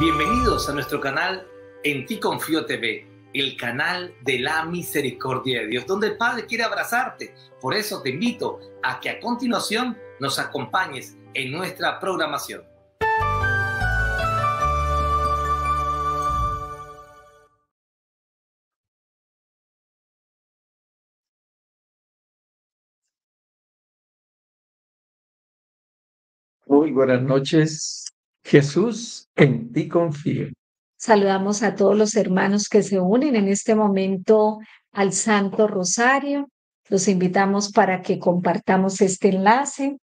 Bienvenidos a nuestro canal En Ti Confío TV, el canal de la misericordia de Dios, donde el Padre quiere abrazarte. Por eso te invito a que a continuación nos acompañes en nuestra programación. Muy buenas noches. Jesús, en ti confío. Saludamos a todos los hermanos que se unen en este momento al Santo Rosario. Los invitamos para que compartamos este enlace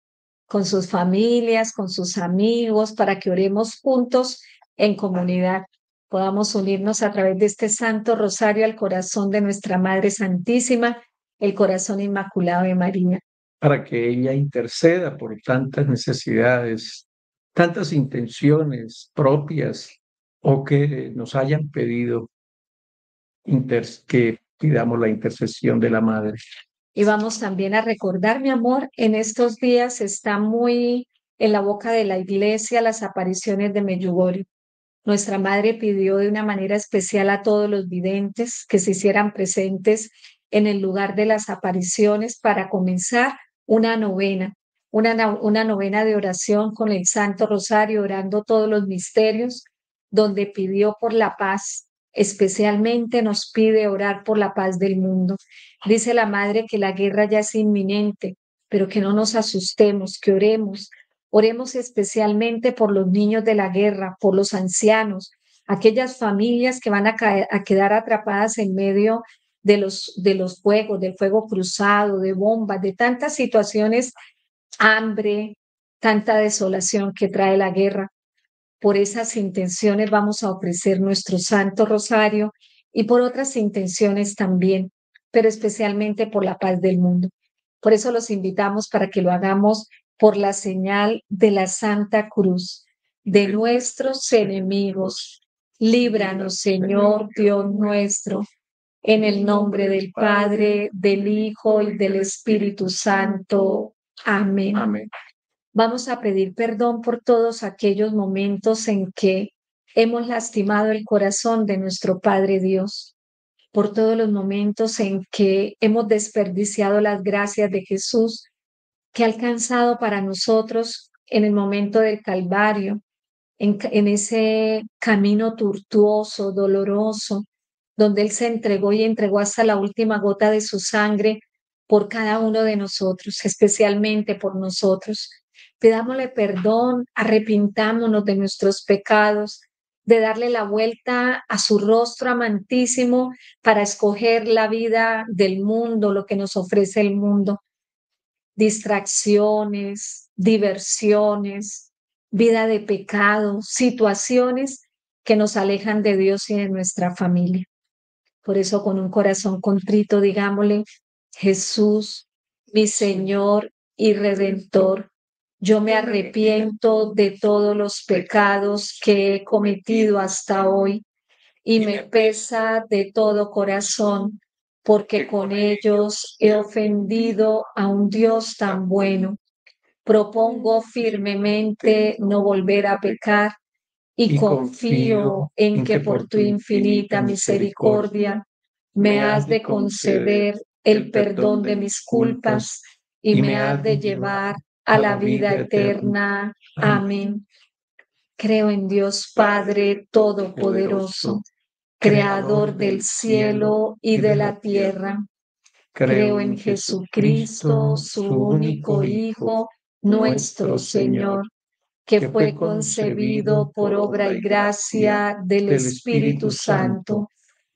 con sus familias, con sus amigos, para que oremos juntos en comunidad. Podamos unirnos a través de este Santo Rosario al corazón de nuestra Madre Santísima, el corazón inmaculado de María para que ella interceda por tantas necesidades, tantas intenciones propias o que nos hayan pedido que pidamos la intercesión de la Madre. Y vamos también a recordar, mi amor, en estos días está muy en la boca de la iglesia las apariciones de Meyugori. Nuestra madre pidió de una manera especial a todos los videntes que se hicieran presentes en el lugar de las apariciones para comenzar una novena, una, una novena de oración con el Santo Rosario, orando todos los misterios, donde pidió por la paz, especialmente nos pide orar por la paz del mundo. Dice la Madre que la guerra ya es inminente, pero que no nos asustemos, que oremos. Oremos especialmente por los niños de la guerra, por los ancianos, aquellas familias que van a, a quedar atrapadas en medio de los, de los fuegos, del fuego cruzado, de bombas, de tantas situaciones, hambre, tanta desolación que trae la guerra. Por esas intenciones vamos a ofrecer nuestro Santo Rosario y por otras intenciones también, pero especialmente por la paz del mundo. Por eso los invitamos para que lo hagamos por la señal de la Santa Cruz de nuestros enemigos. Líbranos, Señor Dios nuestro en el nombre del Padre, del Hijo y del Espíritu Santo. Amén. Amén. Vamos a pedir perdón por todos aquellos momentos en que hemos lastimado el corazón de nuestro Padre Dios, por todos los momentos en que hemos desperdiciado las gracias de Jesús que ha alcanzado para nosotros en el momento del Calvario, en, en ese camino tortuoso, doloroso, donde Él se entregó y entregó hasta la última gota de su sangre por cada uno de nosotros, especialmente por nosotros. Pidámosle perdón, arrepintámonos de nuestros pecados, de darle la vuelta a su rostro amantísimo para escoger la vida del mundo, lo que nos ofrece el mundo. Distracciones, diversiones, vida de pecado, situaciones que nos alejan de Dios y de nuestra familia. Por eso con un corazón contrito, digámosle, Jesús, mi Señor y Redentor, yo me arrepiento de todos los pecados que he cometido hasta hoy y me pesa de todo corazón porque con ellos he ofendido a un Dios tan bueno. Propongo firmemente no volver a pecar y confío en que por tu infinita misericordia me has de conceder el perdón de mis culpas y me has de llevar a la vida eterna. Amén. Creo en Dios Padre Todopoderoso, Creador del cielo y de la tierra. Creo en Jesucristo, su único Hijo, nuestro Señor que fue concebido por obra y gracia del Espíritu Santo,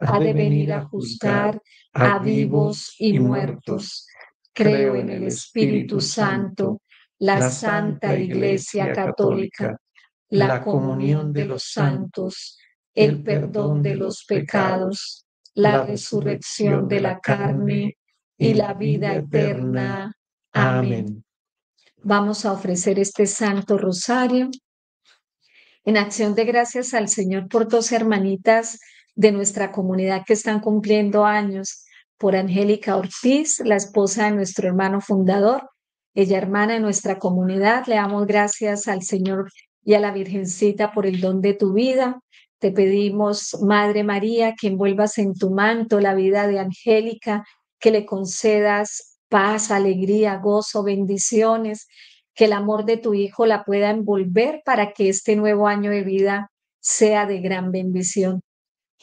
ha de venir a juzgar a vivos y muertos. Creo en el Espíritu Santo, la Santa Iglesia Católica, la comunión de los santos, el perdón de los pecados, la resurrección de la carne y la vida eterna. Amén. Vamos a ofrecer este Santo Rosario en acción de gracias al Señor por dos hermanitas de nuestra comunidad que están cumpliendo años, por Angélica Ortiz, la esposa de nuestro hermano fundador, ella hermana de nuestra comunidad. Le damos gracias al Señor y a la Virgencita por el don de tu vida. Te pedimos, Madre María, que envuelvas en tu manto la vida de Angélica, que le concedas paz, alegría, gozo, bendiciones, que el amor de tu Hijo la pueda envolver para que este nuevo año de vida sea de gran bendición.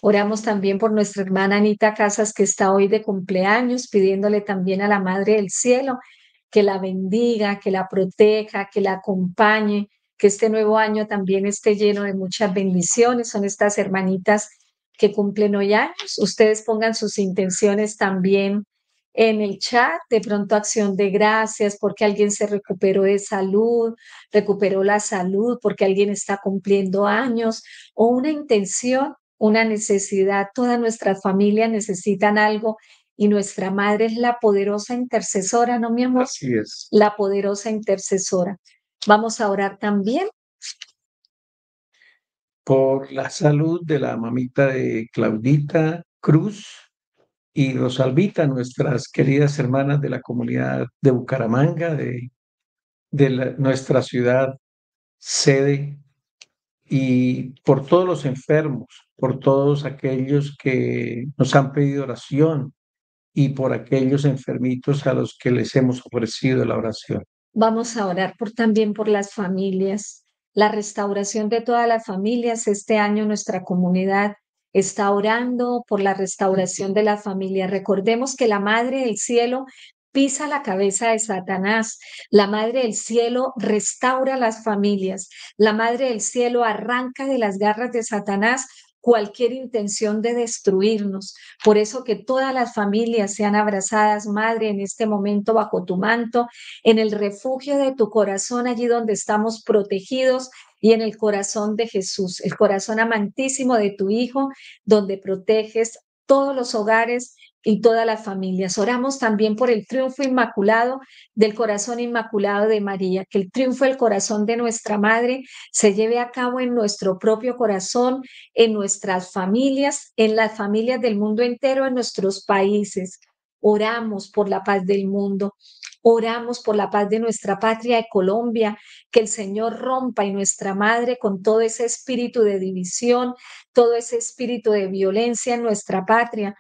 Oramos también por nuestra hermana Anita Casas, que está hoy de cumpleaños, pidiéndole también a la Madre del Cielo que la bendiga, que la proteja, que la acompañe, que este nuevo año también esté lleno de muchas bendiciones. Son estas hermanitas que cumplen hoy años. Ustedes pongan sus intenciones también en el chat, de pronto acción de gracias porque alguien se recuperó de salud, recuperó la salud porque alguien está cumpliendo años o una intención, una necesidad. Toda nuestra familia necesitan algo y nuestra madre es la poderosa intercesora, ¿no, mi amor? Así es. La poderosa intercesora. Vamos a orar también por la salud de la mamita de Claudita Cruz y Rosalvita, nuestras queridas hermanas de la comunidad de Bucaramanga, de, de nuestra ciudad sede, y por todos los enfermos, por todos aquellos que nos han pedido oración y por aquellos enfermitos a los que les hemos ofrecido la oración. Vamos a orar por, también por las familias, la restauración de todas las familias. Este año nuestra comunidad está orando por la restauración de la familia. Recordemos que la Madre del Cielo pisa la cabeza de Satanás. La Madre del Cielo restaura las familias. La Madre del Cielo arranca de las garras de Satanás cualquier intención de destruirnos. Por eso que todas las familias sean abrazadas, Madre, en este momento bajo tu manto, en el refugio de tu corazón, allí donde estamos protegidos y en el corazón de Jesús, el corazón amantísimo de tu Hijo, donde proteges todos los hogares y todas las familias. Oramos también por el triunfo inmaculado del corazón inmaculado de María, que el triunfo del corazón de nuestra Madre se lleve a cabo en nuestro propio corazón, en nuestras familias, en las familias del mundo entero, en nuestros países. Oramos por la paz del mundo. Oramos por la paz de nuestra patria de Colombia, que el Señor rompa y nuestra madre con todo ese espíritu de división, todo ese espíritu de violencia en nuestra patria,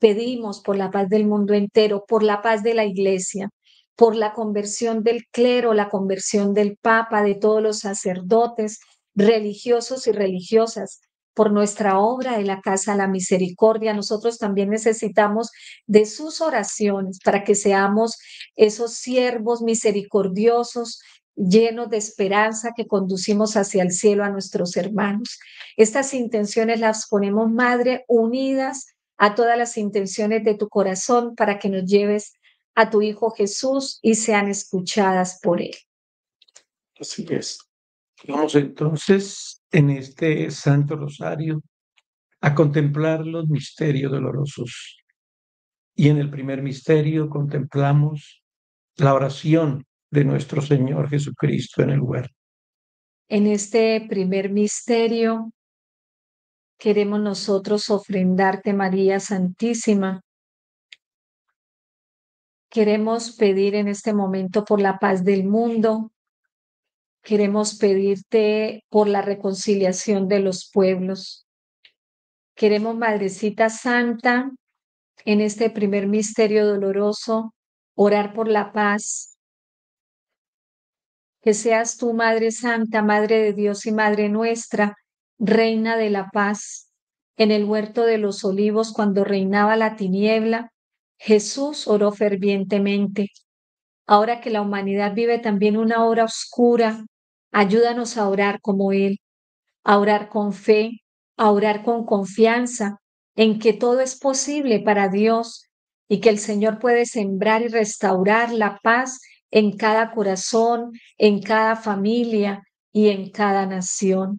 Pedimos por la paz del mundo entero, por la paz de la iglesia, por la conversión del clero, la conversión del papa, de todos los sacerdotes, religiosos y religiosas, por nuestra obra de la Casa La Misericordia. Nosotros también necesitamos de sus oraciones para que seamos esos siervos misericordiosos, llenos de esperanza que conducimos hacia el cielo a nuestros hermanos. Estas intenciones las ponemos, Madre, unidas a todas las intenciones de tu corazón para que nos lleves a tu Hijo Jesús y sean escuchadas por Él. Así es. Vamos entonces en este Santo Rosario a contemplar los misterios dolorosos. Y en el primer misterio contemplamos la oración de nuestro Señor Jesucristo en el huerto. En este primer misterio queremos nosotros ofrendarte, María Santísima. Queremos pedir en este momento por la paz del mundo. Queremos pedirte por la reconciliación de los pueblos. Queremos, Madrecita Santa, en este primer misterio doloroso, orar por la paz. Que seas tú, Madre Santa, Madre de Dios y Madre nuestra, Reina de la paz. En el huerto de los olivos, cuando reinaba la tiniebla, Jesús oró fervientemente. Ahora que la humanidad vive también una hora oscura, ayúdanos a orar como Él, a orar con fe, a orar con confianza en que todo es posible para Dios y que el Señor puede sembrar y restaurar la paz en cada corazón, en cada familia y en cada nación.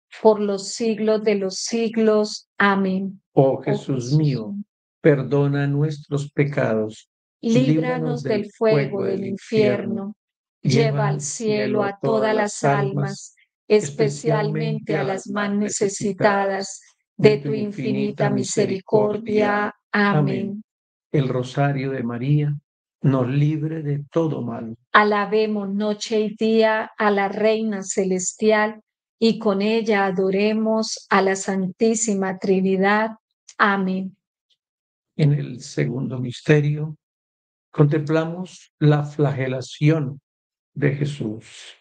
por los siglos de los siglos. Amén. Oh, oh Jesús, mío, perdona nuestros pecados. Líbranos del fuego del infierno. Lleva al cielo a todas las almas, especialmente a las más necesitadas de tu infinita misericordia. Amén. El rosario de María nos libre de todo mal. Alabemos noche y día a la Reina Celestial y con ella adoremos a la Santísima Trinidad. Amén. En el segundo misterio contemplamos la flagelación de Jesús.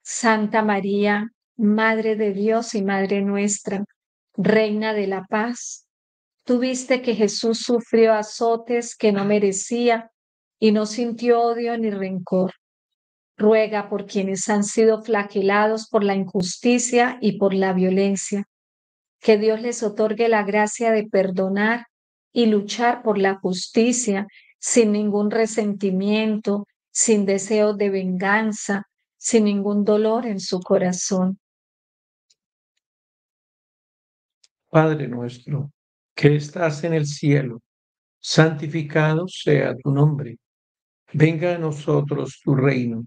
Santa María, Madre de Dios y Madre nuestra, Reina de la Paz, tuviste que Jesús sufrió azotes que no merecía y no sintió odio ni rencor. Ruega por quienes han sido flagelados por la injusticia y por la violencia, que Dios les otorgue la gracia de perdonar y luchar por la justicia sin ningún resentimiento, sin deseo de venganza, sin ningún dolor en su corazón. Padre nuestro, que estás en el cielo, santificado sea tu nombre. Venga a nosotros tu reino.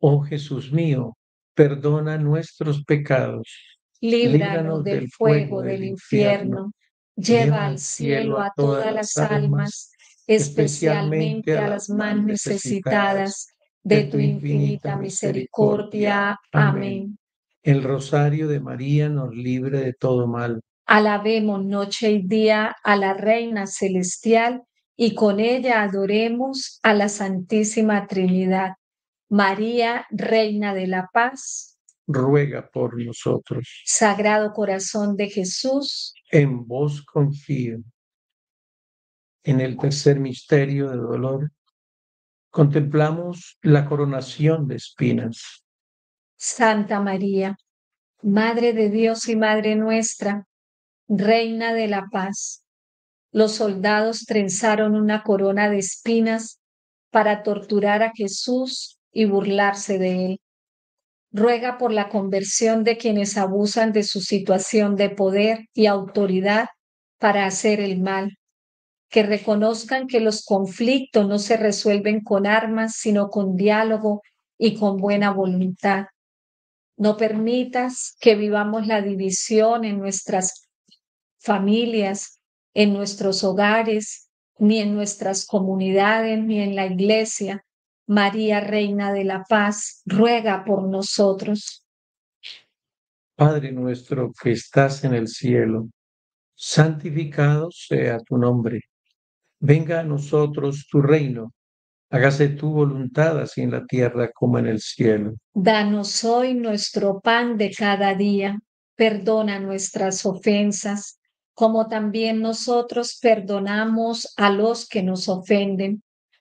Oh Jesús mío, perdona nuestros pecados, líbranos del fuego del infierno, lleva al cielo a todas las almas, especialmente a las más necesitadas de tu infinita misericordia. Amén. El rosario de María nos libre de todo mal. Alabemos noche y día a la Reina Celestial y con ella adoremos a la Santísima Trinidad. María, Reina de la Paz, ruega por nosotros. Sagrado Corazón de Jesús, en vos confío. En el tercer misterio de dolor, contemplamos la coronación de espinas. Santa María, Madre de Dios y Madre nuestra, Reina de la Paz, los soldados trenzaron una corona de espinas para torturar a Jesús y burlarse de él ruega por la conversión de quienes abusan de su situación de poder y autoridad para hacer el mal, que reconozcan que los conflictos no se resuelven con armas, sino con diálogo y con buena voluntad. No permitas que vivamos la división en nuestras familias, en nuestros hogares, ni en nuestras comunidades, ni en la iglesia, María, Reina de la Paz, ruega por nosotros. Padre nuestro que estás en el cielo, santificado sea tu nombre. Venga a nosotros tu reino. Hágase tu voluntad así en la tierra como en el cielo. Danos hoy nuestro pan de cada día. Perdona nuestras ofensas, como también nosotros perdonamos a los que nos ofenden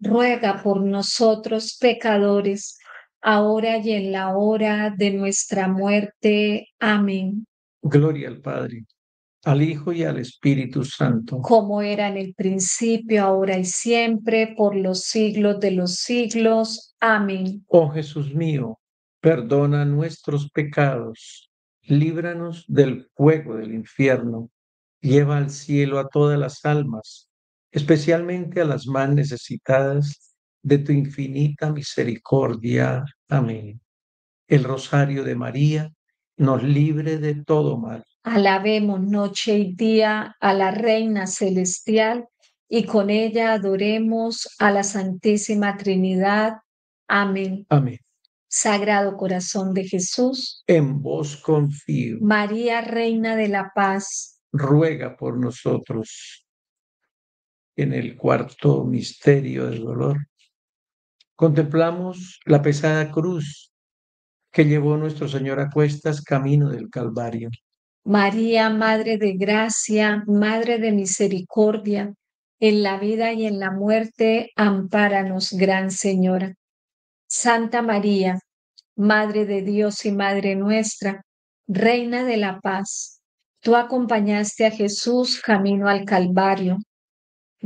ruega por nosotros pecadores, ahora y en la hora de nuestra muerte. Amén. Gloria al Padre, al Hijo y al Espíritu Santo. Como era en el principio, ahora y siempre, por los siglos de los siglos. Amén. Oh Jesús mío, perdona nuestros pecados, líbranos del fuego del infierno, lleva al cielo a todas las almas, especialmente a las más necesitadas de tu infinita misericordia. Amén. El rosario de María nos libre de todo mal. Alabemos noche y día a la Reina Celestial y con ella adoremos a la Santísima Trinidad. Amén. Amén. Sagrado Corazón de Jesús, En vos confío. María Reina de la Paz, Ruega por nosotros. En el cuarto misterio del dolor, contemplamos la pesada cruz que llevó nuestro Señor a cuestas camino del Calvario. María, Madre de Gracia, Madre de Misericordia, en la vida y en la muerte, ampáranos, Gran Señora. Santa María, Madre de Dios y Madre nuestra, Reina de la Paz, tú acompañaste a Jesús camino al Calvario.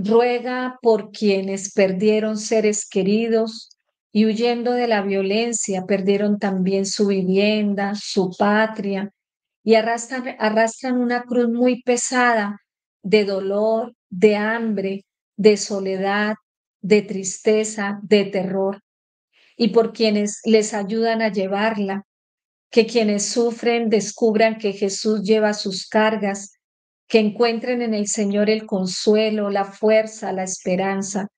Ruega por quienes perdieron seres queridos y huyendo de la violencia perdieron también su vivienda, su patria y arrastran, arrastran una cruz muy pesada de dolor, de hambre, de soledad, de tristeza, de terror. Y por quienes les ayudan a llevarla, que quienes sufren descubran que Jesús lleva sus cargas, que encuentren en el Señor el consuelo, la fuerza, la esperanza.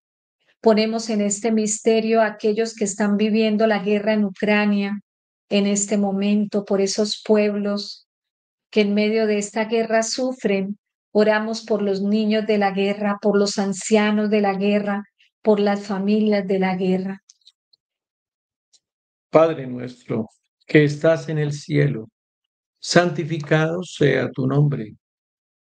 Ponemos en este misterio a aquellos que están viviendo la guerra en Ucrania en este momento, por esos pueblos que en medio de esta guerra sufren. Oramos por los niños de la guerra, por los ancianos de la guerra, por las familias de la guerra. Padre nuestro, que estás en el cielo, santificado sea tu nombre.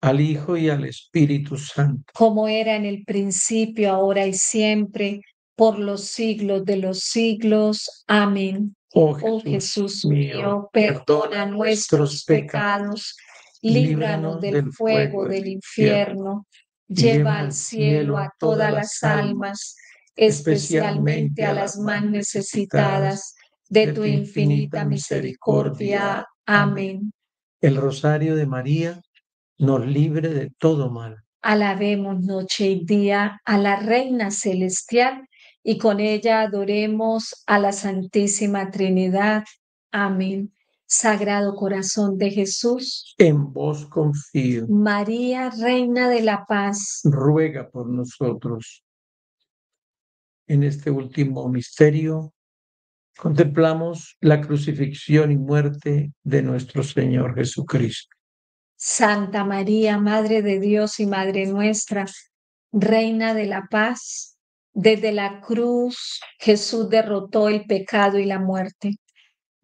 al Hijo y al Espíritu Santo. Como era en el principio, ahora y siempre, por los siglos de los siglos. Amén. Oh Oh Jesús mío, perdona nuestros pecados, líbranos del fuego del infierno, lleva al cielo a todas las almas, especialmente a las más necesitadas de tu infinita misericordia. Amén. El rosario de María nos libre de todo mal. Alabemos noche y día a la Reina Celestial y con ella adoremos a la Santísima Trinidad. Amén. Sagrado Corazón de Jesús, En vos confío. María, Reina de la Paz, Ruega por nosotros. En este último misterio contemplamos la crucifixión y muerte de nuestro Señor Jesucristo. Santa María, Madre de Dios y Madre nuestra, Reina de la Paz, desde la cruz Jesús derrotó el pecado y la muerte.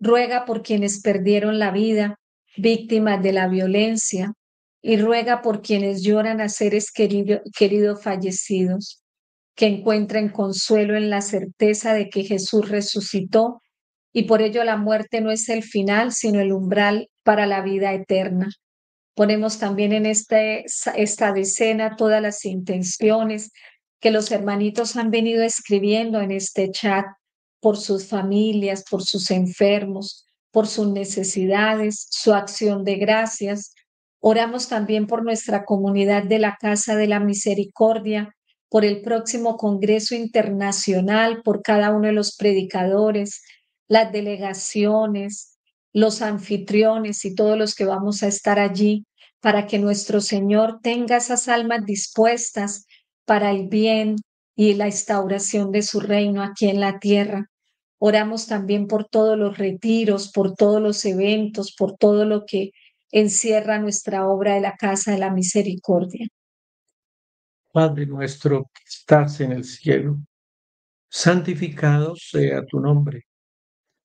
Ruega por quienes perdieron la vida, víctimas de la violencia, y ruega por quienes lloran a seres querido- queridos fallecidos, que encuentren consuelo en la certeza de que Jesús resucitó y por ello la muerte no es el final, sino el umbral para la vida eterna. Ponemos también en este, esta decena todas las intenciones que los hermanitos han venido escribiendo en este chat por sus familias, por sus enfermos, por sus necesidades, su acción de gracias. Oramos también por nuestra comunidad de la Casa de la Misericordia, por el próximo Congreso Internacional, por cada uno de los predicadores, las delegaciones, los anfitriones y todos los que vamos a estar allí, para que nuestro Señor tenga esas almas dispuestas para el bien y la instauración de su reino aquí en la tierra. Oramos también por todos los retiros, por todos los eventos, por todo lo que encierra nuestra obra de la Casa de la Misericordia. Padre nuestro que estás en el cielo, santificado sea tu nombre.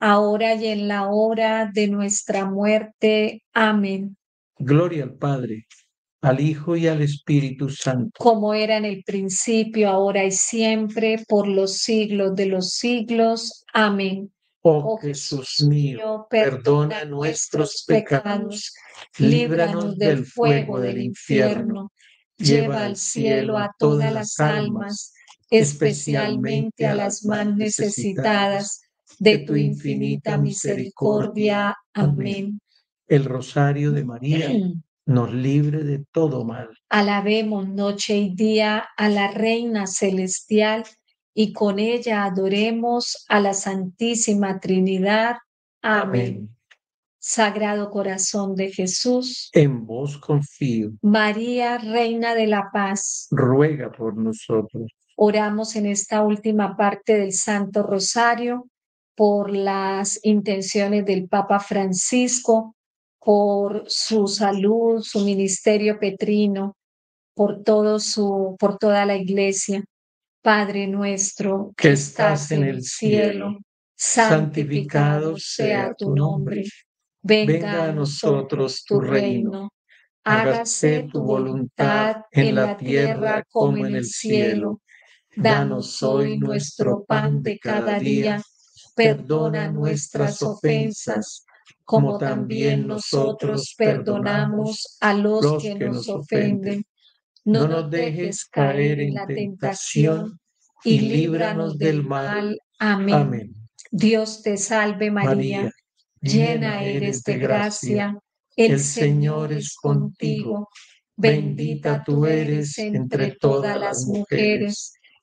ahora y en la hora de nuestra muerte. Amén. Gloria al Padre, al Hijo y al Espíritu Santo. Como era en el principio, ahora y siempre, por los siglos de los siglos. Amén. Oh Jesús mío, perdona nuestros pecados, líbranos del fuego del infierno, lleva al cielo a todas las almas, especialmente a las más necesitadas de tu infinita misericordia. Amén. El rosario de María nos libre de todo mal. Alabemos noche y día a la Reina Celestial y con ella adoremos a la Santísima Trinidad. Amén. Sagrado Corazón de Jesús, En vos confío. María, Reina de la Paz, Ruega por nosotros. Oramos en esta última parte del Santo Rosario por las intenciones del Papa Francisco, por su salud, su ministerio petrino, por todo su, por toda la iglesia. Padre nuestro que estás en el cielo, santificado sea tu nombre. Venga a nosotros tu reino. Hágase tu voluntad en la tierra como en el cielo. Danos hoy nuestro pan de cada día. Perdona nuestras ofensas como también nosotros perdonamos a los que nos ofenden. No nos dejes caer en la tentación y líbranos del mal. Amén. Dios te salve María, llena eres de gracia, el Señor es contigo, bendita tú eres entre todas las mujeres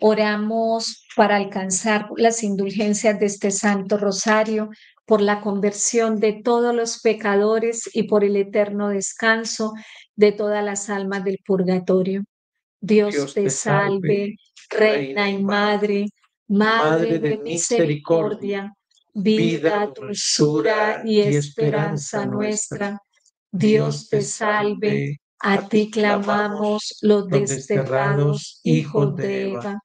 Oramos para alcanzar las indulgencias de este Santo Rosario por la conversión de todos los pecadores y por el eterno descanso de todas las almas del purgatorio. Dios, te salve, Reina y Madre, Madre de misericordia, vida, dulzura y esperanza nuestra. Dios te salve, a ti clamamos los desterrados hijos de Eva.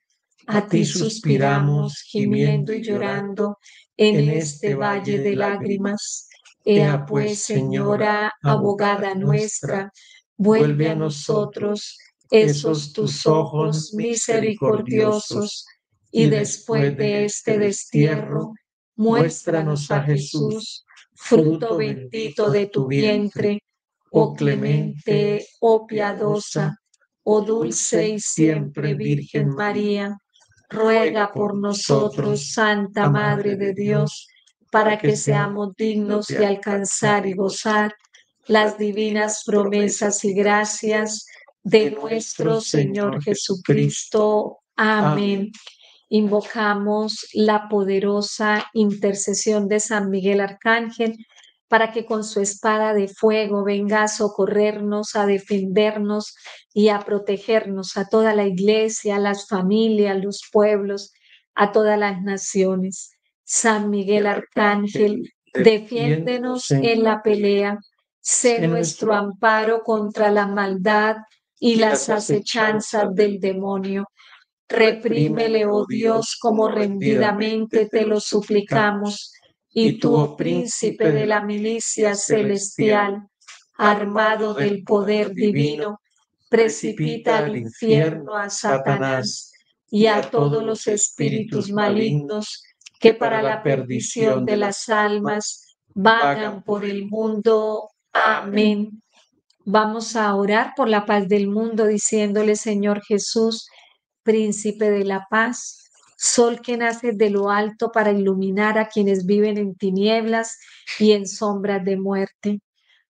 A ti suspiramos, gimiendo y llorando en este valle de lágrimas. Ea pues, Señora, abogada nuestra, vuelve a nosotros esos tus ojos misericordiosos, y después de este destierro, muéstranos a Jesús, fruto bendito de tu vientre, oh clemente, oh piadosa, oh dulce y siempre Virgen María ruega por nosotros, Santa Madre de Dios, para que seamos dignos de alcanzar y gozar las divinas promesas y gracias de nuestro Señor Jesucristo. Amén. Invocamos la poderosa intercesión de San Miguel Arcángel para que con su espada de fuego venga a socorrernos, a defendernos y a protegernos a toda la iglesia, a las familias, los pueblos, a todas las naciones. San Miguel Arcángel, defiéndenos en la pelea, sé nuestro amparo contra la maldad y las acechanzas del demonio. Reprímele, oh Dios, como rendidamente te lo suplicamos y tú, oh príncipe de la milicia celestial, armado del poder divino, precipita al infierno a Satanás y a todos los espíritus malignos que para la perdición de las almas vagan por el mundo. Amén. Vamos a orar por la paz del mundo diciéndole, Señor Jesús, príncipe de la paz, sol que nace de lo alto para iluminar a quienes viven en tinieblas y en sombras de muerte.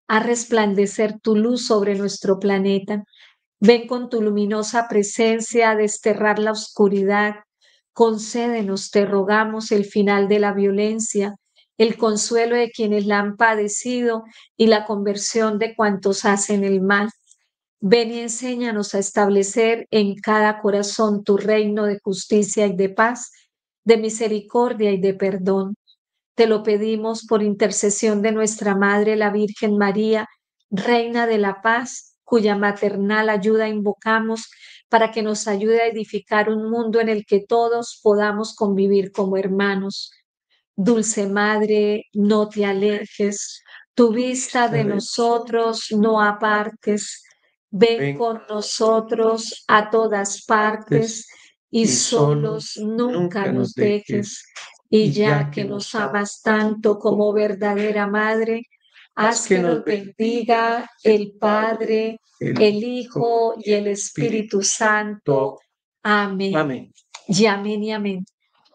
A resplandecer tu luz sobre nuestro planeta. Ven con tu luminosa presencia a desterrar la oscuridad. Concédenos, te rogamos, el final de la violencia, el consuelo de quienes la han padecido y la conversión de cuantos hacen el mal. Ven y enséñanos a establecer en cada corazón tu reino de justicia y de paz, de misericordia y de perdón. Te lo pedimos por intercesión de nuestra Madre, la Virgen María, Reina de la Paz, cuya maternal ayuda invocamos para que nos ayude a edificar un mundo en el que todos podamos convivir como hermanos. Dulce Madre, no te alejes, tu vista de nosotros no apartes Ven con nosotros a todas partes y solos nunca nos dejes. Y ya que nos amas tanto como verdadera Madre, haz que nos bendiga el Padre, el Hijo y el Espíritu Santo. Amén. Amén. Y amén y amén.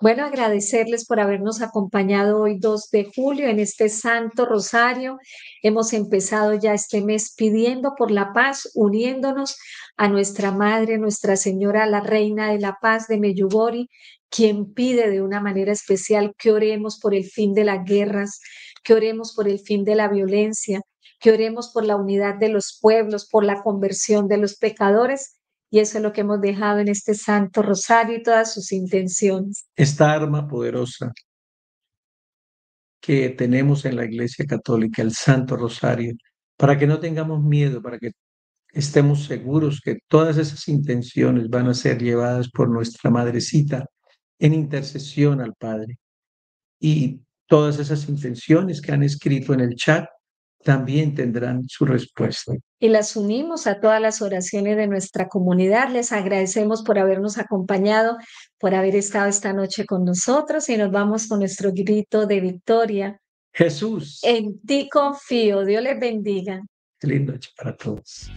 Bueno, agradecerles por habernos acompañado hoy 2 de julio en este Santo Rosario. Hemos empezado ya este mes pidiendo por la paz, uniéndonos a nuestra Madre, Nuestra Señora, la Reina de la Paz de Meyugori, quien pide de una manera especial que oremos por el fin de las guerras, que oremos por el fin de la violencia, que oremos por la unidad de los pueblos, por la conversión de los pecadores y eso es lo que hemos dejado en este Santo Rosario y todas sus intenciones. Esta arma poderosa que tenemos en la Iglesia Católica, el Santo Rosario, para que no tengamos miedo, para que estemos seguros que todas esas intenciones van a ser llevadas por nuestra Madrecita en intercesión al Padre. Y todas esas intenciones que han escrito en el chat también tendrán su respuesta. Y las unimos a todas las oraciones de nuestra comunidad. Les agradecemos por habernos acompañado, por haber estado esta noche con nosotros y nos vamos con nuestro grito de victoria. Jesús. En ti confío. Dios les bendiga. Feliz noche para todos.